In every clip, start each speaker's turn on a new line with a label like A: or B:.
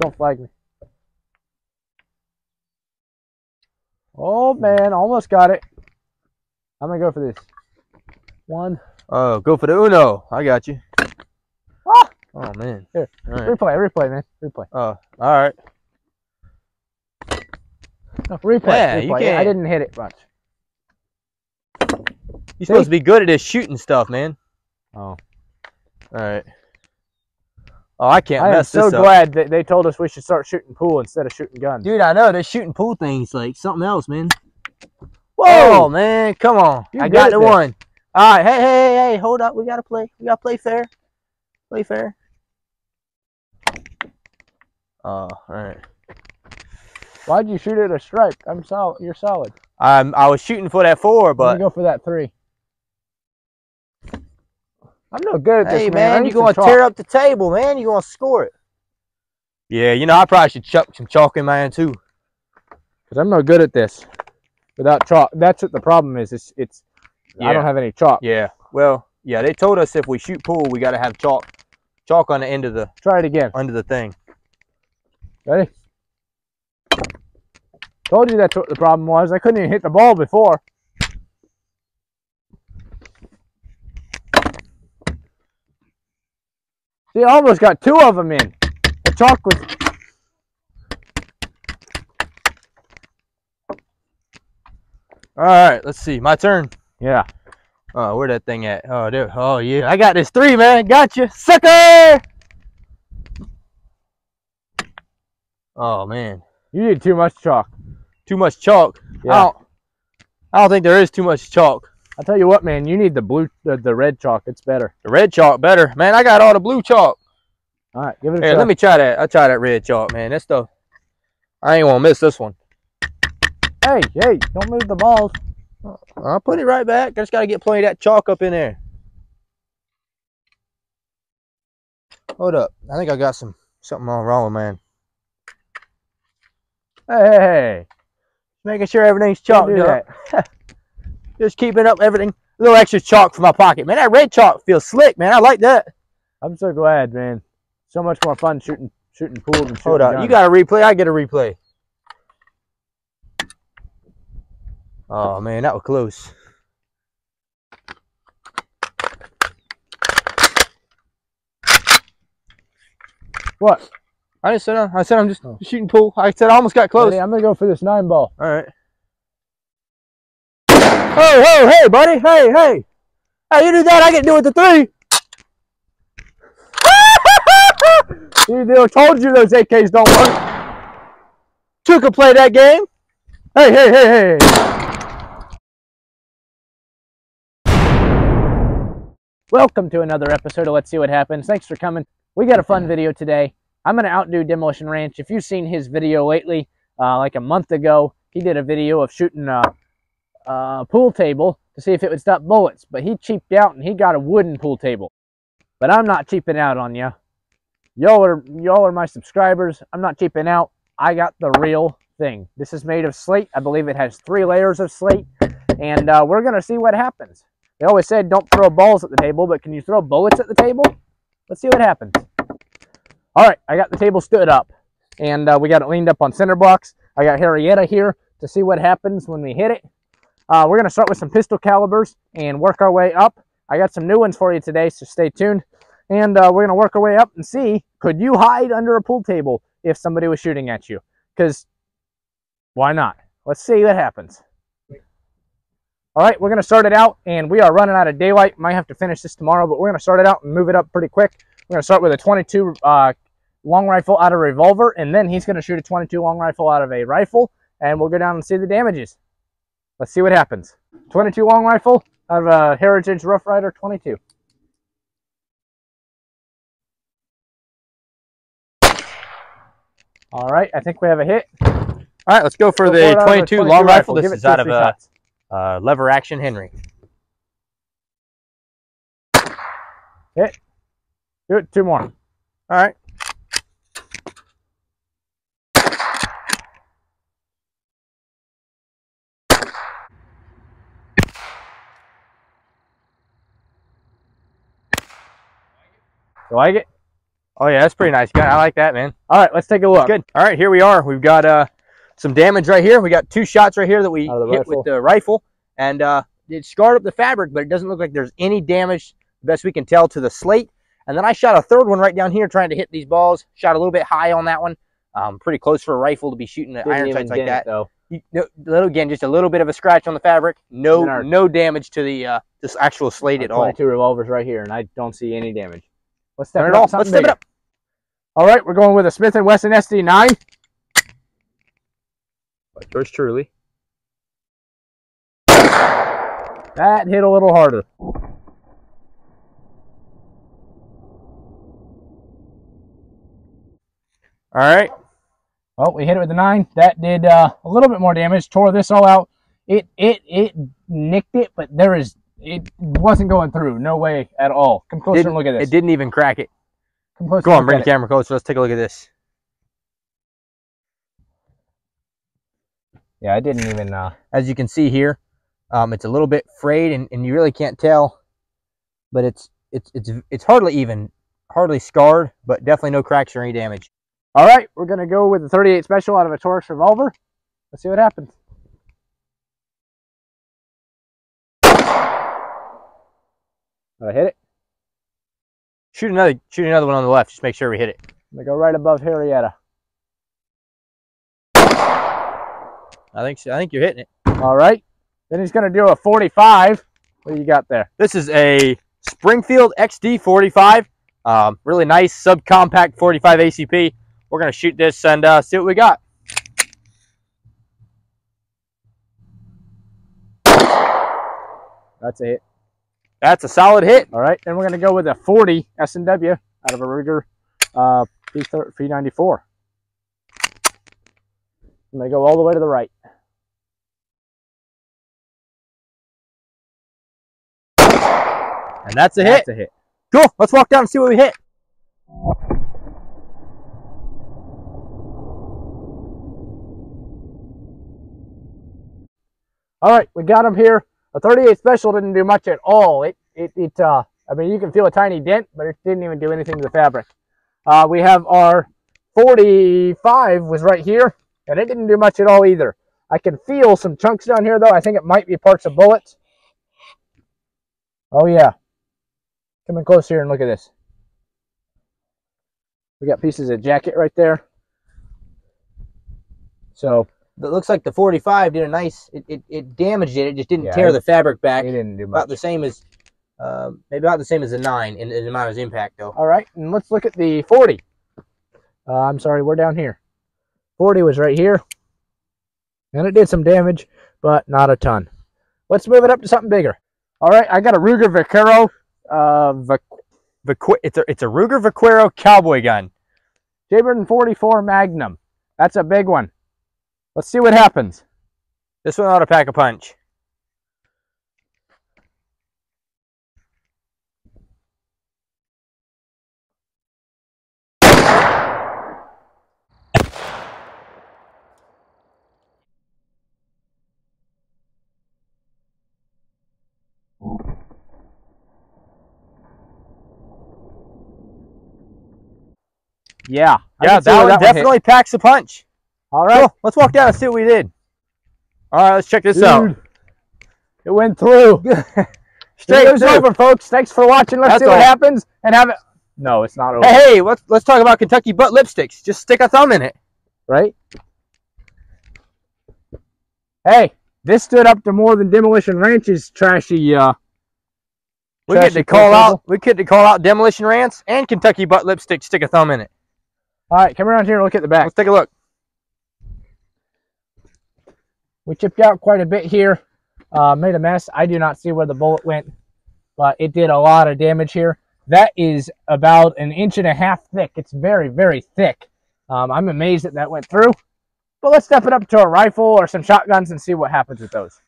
A: Don't flag me. Oh man, almost got it. I'm gonna go for this. One.
B: Oh, go for the Uno. I got you.
A: Ah!
B: Oh man.
A: Here,
B: All right.
A: Replay, replay, man. Replay.
B: Oh, all right.
A: No, replay.
B: Yeah, you
A: replay. I
B: can't- I
A: didn't hit it much.
B: You're supposed to be good at this shooting stuff, man.
A: Oh.
B: All right. Oh, I can't mess this up.
A: I am so
B: this up.
A: glad that they told us we should start shooting pool instead of shooting guns.
B: Dude, I know they're shooting pool things like something else, man.
A: Whoa!
B: Oh man, come on.
A: You're
B: I got
A: at
B: the
A: this.
B: one. All right, hey, hey, hey, hey, hold up. We gotta play. We gotta play fair. Play fair. Oh, all right.
A: Why'd you shoot at a stripe? I'm solid. You're solid.
B: I'm. I was shooting for that four,
A: But
B: but
A: go for that three. I'm no good at this,
B: hey,
A: man. I
B: man, you're gonna tear up the table, man. You're gonna score it. Yeah, you know, I probably should chuck some chalk in mine too.
A: Cause I'm no good at this without chalk. That's what the problem is. It's it's. I don't have any chalk.
B: Yeah. Well, yeah, they told us if we shoot pool, we gotta have chalk, chalk on the end of the
A: Try it again.
B: under the thing.
A: Ready? Told you that's what the problem was. I couldn't even hit the ball before. See, I almost got two of them in. The chalk was.
B: All right, let's see. My turn.
A: Yeah.
B: Oh, where that thing at? Oh, there. Oh, yeah. I got this three, man. Gotcha, sucker. Oh man,
A: You did too much chalk.
B: too much chalk. I don't. I don't think there is too much chalk.
A: I'll tell you what, man. You need the blue, the, the red chalk. It's better.
B: The red chalk better, man. I got all the blue chalk.
A: All right, give it a
B: Here,
A: try.
B: let me try that. I try that red chalk, man. That stuff. I ain't gonna miss this one.
A: Hey, hey! Don't move the balls.
B: I'll put it right back. I just gotta get plenty of that chalk up in there. Hold up. I think I got some something all wrong man.
A: Hey, hey, hey!
B: Making sure everything's chalked up.
A: that.
B: Just keeping up everything. A little extra chalk for my pocket. Man, that red chalk feels slick, man. I like that.
A: I'm so glad, man. So much more fun shooting shooting pool than shooting
B: Hold up. You got a replay. I get a replay. Oh man, that was close.
A: what?
B: I just said uh, I said I'm just
A: Oh.
B: shooting pool. I said I almost got close.
A: Ready? I'm gonna go for this nine ball.
B: All right. Hey, hey, hey, buddy. Hey, hey. Hey, you do that, I get to do it with the three.
A: See, they told you those AKs don't work.
B: Two could play that game.
A: Hey, hey, hey, hey! Welcome to another episode of Let's See What Happens. Thanks for coming. We got a fun video today. I'm going to outdo Demolition Ranch. If you've seen his video lately, uh, like a month ago, he did a video of shooting a, a pool table to see if it would stop bullets. But he cheaped out and he got a wooden pool table. But I'm not cheaping out on you. Y'all are y'all are my subscribers. I'm not cheaping out. I got the real thing. This is made of slate. I believe it has three layers of slate, and uh, we're gonna see what happens. They always said don't throw balls at the table, but can you throw bullets at the table? Let's see what happens. All right, I got the table stood up, and uh, we got it leaned up on center blocks. I got Harrietta here to see what happens when we hit it. Uh, we're gonna start with some pistol calibers and work our way up. I got some new ones for you today, so stay tuned. And uh, we're gonna work our way up and see could you hide under a pool table if somebody was shooting at you? Because why not? Let's see what happens. All right, we're going to start it out, and we are running out of daylight. Might have to finish this tomorrow, but we're going to start it out and move it up pretty quick. We're going to start with a 22 uh, long rifle out of a revolver, and then he's going to shoot a 22 long rifle out of a rifle, and we'll go down and see the damages. Let's see what happens. 22 long rifle out of a Heritage Rough Rider 22. All right, I think we have a hit.
B: All right, let's go for the
A: it out of a
B: 22 long rifle. This is out of a uh, lever action Henry. Hit.
A: Do it two more.
B: All right.
A: You like it?
B: Oh yeah, that's pretty nice gun. I like that, man.
A: All right, let's take a look.
B: Good. All right, here we are. We've got uh some damage right here. We got two shots right here that we
A: Out of the
B: hit
A: rifle.
B: with the rifle, and uh, it scarred up the fabric, but it doesn't look like there's any damage, best we can tell, to the slate. And then I shot a third one right down here, trying to hit these balls. Shot a little bit high on that one. Um, pretty close for a rifle to be shooting at iron sights like that.
A: though.
B: You, no, again, just a little bit of a scratch on the fabric. No, no damage to the uh, this actual slate at all.
A: 22 revolvers right here, and I don't see any damage. Let's step
B: Not
A: it
B: at
A: up.
B: all. Let's step it up.
A: All right, we're going with a Smith & Wesson SD9.
B: Yours truly.
A: That hit a little harder.
B: All right.
A: Well, we hit it with the nine. That did uh, a little bit more damage. Tore this all out. It it it nicked it, but there is it wasn't going through. No way at all. Come closer
B: Didn't-
A: and look at this.
B: It didn't even crack it.
A: Come closer.
B: Go on, bring the camera closer. Let's take a look at this.
A: Yeah, I didn't even. Uh,
B: as you can see here um, it's a little bit frayed and, and you really can't tell but it's it's it's it's hardly even hardly scarred but definitely no cracks or any damage
A: all right, we're gonna go with the 38 special out of a Taurus revolver. Let's see what happens. Did I hit it?
B: shoot another shoot another one on the left just make sure we hit it
A: I'm gonna go right above Harrietta.
B: i think so. i think you're hitting it
A: All right. Then he's gonna do a 45. What do you got there?
B: this is a springfield xd 45 um, really nice subcompact 45 acp we're gonna shoot this and uh, see what we got
A: That's a hit.
B: That's a solid hit
A: All right. Then we're gonna go with a 40 S&W out of a Ruger uh, P P94. I'm gonna go all the way to the right.
B: and that's a hit
A: That's a hit.
B: cool let's walk down and see what we hit
A: All right, we got him here. A 38 special didn't do much at all. It, it, it uh, I mean, you can feel a tiny dent, but it didn't even do anything to the fabric. Uh, we have our 45 was right here, and it didn't do much at all either. I can feel some chunks down here, though. I think it might be parts of bullets. Oh, yeah. Come in close here and look at this. We got pieces of jacket right there. So,
B: it looks like the 45 did a nice it, it, it damaged it it just didn't
A: Yeah,
B: tear
A: it-
B: the fabric back
A: it didn't do
B: about
A: much.
B: the same as um, maybe about the same as the nine in, in the amount of impact though.
A: All right, and let's look at the 40. Uh, I'm sorry, we're down here. 40 was right here. And it did some damage, but not a ton. Let's move it up to something bigger. All right, I got a Ruger Vaquero. Uh, Vac-
B: Vaque- it's a it's a Ruger Vaquero cowboy gun.
A: Jaybird 44 Magnum. That's a big one. Let's see what happens.
B: This one ought to pack a punch.
A: Yeah.
B: Yeah, that one definitely packs a punch.
A: All right.
B: Cool. Let's walk down and see what we did. All right, let's check this out.
A: Dude, It went through.
B: Straight
A: Video's
B: through.
A: over, folks. Thanks for watching. Let's
B: That's
A: see what
B: all.
A: happens and have it. No, it's not over.
B: Hey, hey, let's let's talk about Kentucky butt lipsticks. Just stick a thumb in it.
A: right? Hey, this stood up to more than Demolition Ranch's trashy. Uh,
B: We get to call out. We get to call out Demolition Ranch and Kentucky butt lipstick. Stick a thumb in it.
A: All right, come around here and look at the back.
B: Let's take a look.
A: We chipped out quite a bit here. Uh, made a mess. I do not see where the bullet went, but it did a lot of damage here. That is about an inch and a half thick. It's very, very thick. Um, I'm amazed that that went through. But let's step it up to a rifle or some shotguns and see what happens with those.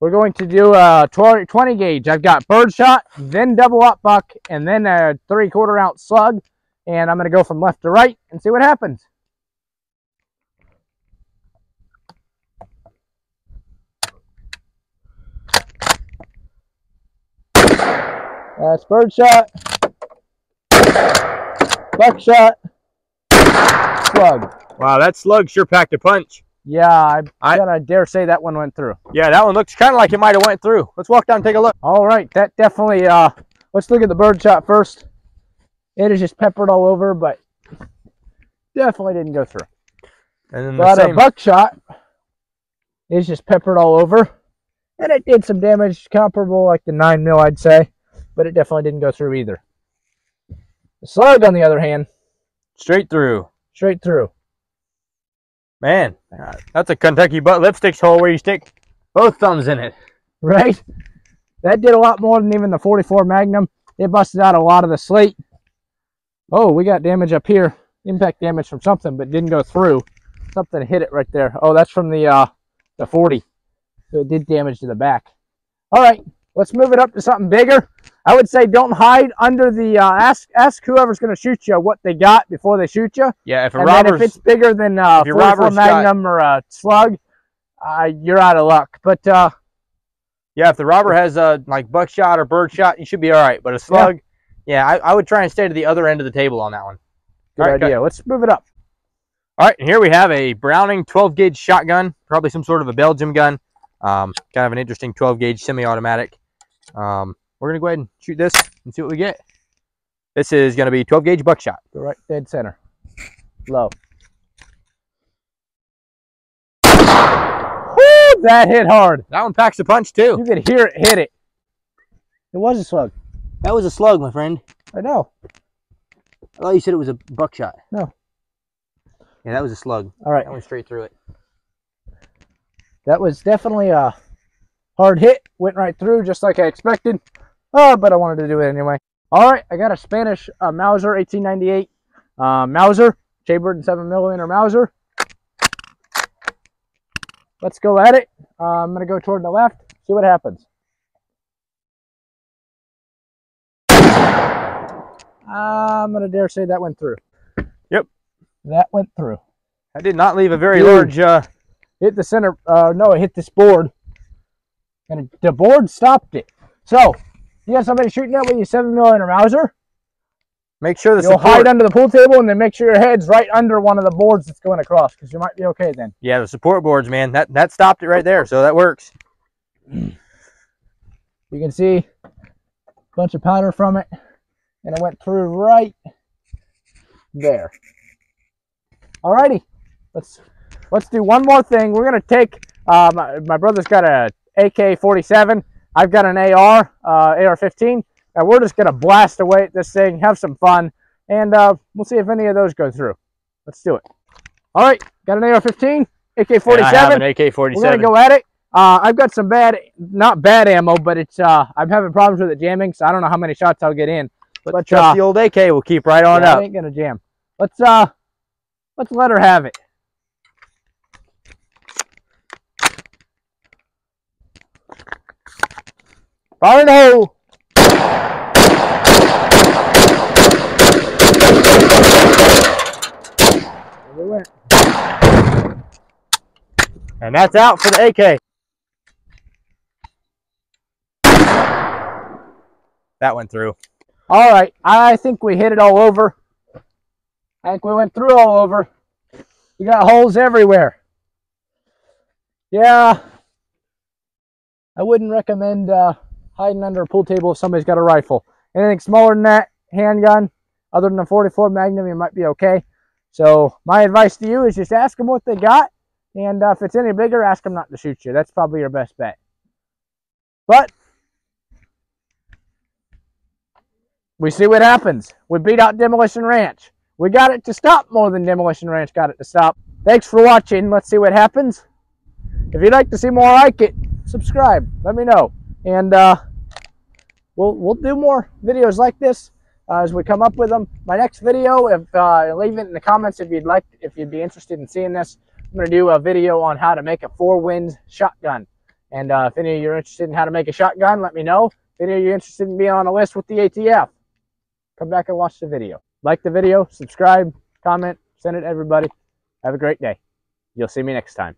A: We're going to do a 20, 20 gauge. I've got birdshot, then double aught buck, and then a three quarter ounce slug. And I'm going to go from left to right and see what happens. That's bird birdshot. buckshot, slug.
B: Wow, that slug sure packed a punch.
A: Yeah, I,
B: I-
A: gotta dare say that one went through.
B: Yeah, that one looks kind of like it might have went through. Let's walk down and take a look.
A: All right, that definitely. Uh, let's look at the bird shot first. It is just peppered all over, but definitely didn't go through.
B: And then the
A: But a
B: same.
A: buckshot is just peppered all over, and it did some damage comparable like the nine mil, I'd say, but it definitely didn't go through either. The slug, on the other hand,
B: Straight through.
A: straight through.
B: Man, that's a Kentucky butt lipstick hole where you stick both thumbs in it.
A: right? That did a lot more than even the 44 Magnum. It busted out a lot of the slate. Oh, we got damage up here. Impact damage from something, but didn't go through. Something hit it right there. Oh, that's from the uh, the 40. So it did damage to the back. All right, let's move it up to something bigger. I would say don't hide under the, uh, ask ask whoever's going to shoot you what they got before they shoot you.
B: Yeah, if a
A: And if it's bigger than uh,
B: if your
A: 44
B: robber's got-
A: Magnum or a slug, uh, you're out of luck. But uh,
B: yeah, if the robber has a like buckshot or birdshot, you should be all right. But a slug, yeah, I, I would try and stay to the other end of the table on that one.
A: good
B: right,
A: idea. Let's move it up.
B: All right, and here we have a Browning 12 gauge shotgun, probably some sort of a Belgium gun. Um, kind of an interesting 12 gauge semi-automatic. Um, we're gonna go ahead and shoot this and see what we get. This is gonna be 12 gauge buckshot.
A: Go right dead center. Low. Woo, that hit hard.
B: That one packs a punch too.
A: You can hear it hit it. It was a slug.
B: That was a slug, my friend.
A: I know.
B: I thought you said it was a buckshot.
A: No.
B: Yeah, that was a slug.
A: All right.
B: That went straight through it.
A: That was definitely a hard hit. Went right through just like I expected. Oh, but I wanted to do it anyway. All right, I got a Spanish uh, Mauser 1898 uh, Mauser, Jaybird 7 millimeter Mauser. Let's go at it. Uh, I'm going to go toward the left, see what happens. I'm going to dare say that went through.
B: Yep.
A: That went through.
B: I did not leave a very
A: Dude.
B: large. Uh,
A: hit the center. Uh, no, it hit this board, and it- the board stopped it. So you got somebody shooting that with your seven millimeter Mauser.
B: make sure the
A: You'll
B: support.
A: hide under the pool table, and then make sure your head's right under one of the boards that's going across, because you might be okay then.
B: yeah, the support boards, man. That that stopped it right there, so that works.
A: You can see a bunch of powder from it, and it went through right there. Alrighty, let's let's do one more thing. We're gonna take. Uh, my, my brother's got a AK-47. I've got an AR, uh, AR-15, and we're just gonna blast away at this thing, have some fun, and uh, we'll see if any of those go through. Let's do it. All right, got an AR-15, AK-47.
B: I have an AK-47.
A: We're gonna go at it. Uh, I've got some bad, not bad ammo, but it's uh, I'm having problems with it jamming, so I don't know how many shots I'll get in.
B: But
A: But,
B: trust
A: uh,
B: the old AK. We'll keep right on
A: yeah,
B: up.
A: It ain't gonna jam. Let's uh, let's let her have it. Fire in the hole. There we went.
B: And that's out for the AK. That went through.
A: All right, I think we hit it all over. I think we went through all over. We got holes everywhere. Yeah, I wouldn't recommend uh, hiding under a pool table if somebody's got a rifle. Anything smaller than that, handgun, other than a 44 Magnum, you might be okay. So my advice to you is just ask them what they got, and uh, if it's any bigger, ask them not to shoot you. That's probably your best bet. But we see what happens. We beat out Demolition Ranch. We got it to stop more than Demolition Ranch got it to stop. Thanks for watching. Let's see what happens. If you'd like to see more like it, subscribe. Let me know. And uh, we'll, we'll do more videos like this uh, as we come up with them. My next video, if uh, leave it in the comments if you'd like, if you'd be interested in seeing this. I'm going to do a video on how to make a four winds shotgun. And uh, if any of you are interested in how to make a shotgun, let me know. If any of you are interested in being on a list with the ATF, come back and watch the video. Like the video, subscribe, comment, send it to everybody. Have a great day. You'll see me next time.